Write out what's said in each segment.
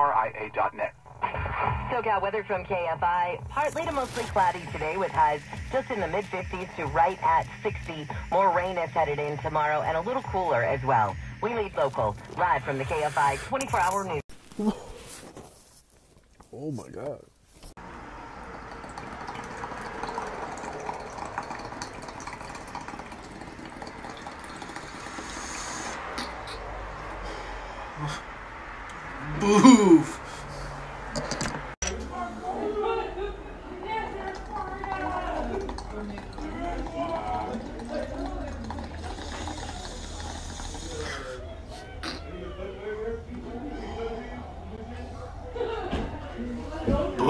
KFIA.net. SoCal weather from KFI. Partly to mostly cloudy today with highs just in the mid 50s to right at 60. More rain is headed in tomorrow and a little cooler as well. We lead local live from the KFI 24 hour news. Oh my god. Boof.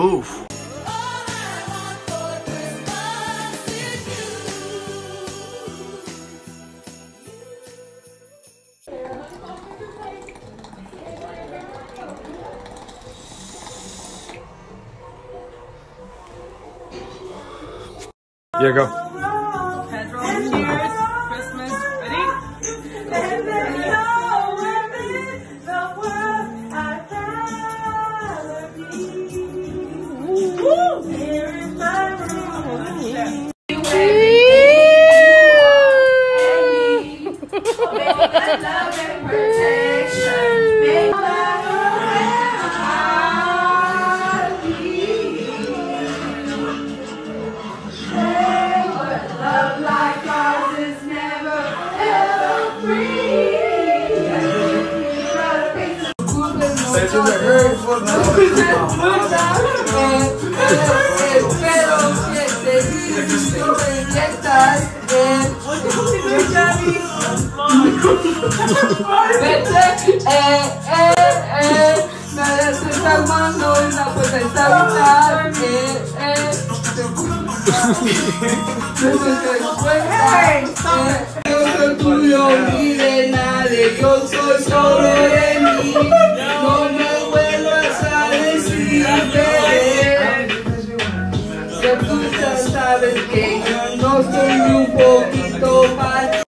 Boof. Yeah, go. This is a very full Espero que seguís en eh, eh, eh, me estoy calmando en la potestad eh, eh. Yo soy tuyo, mi de nadie, yo soy decir que tú ya sabes que yo no soy un poquito más.